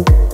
Música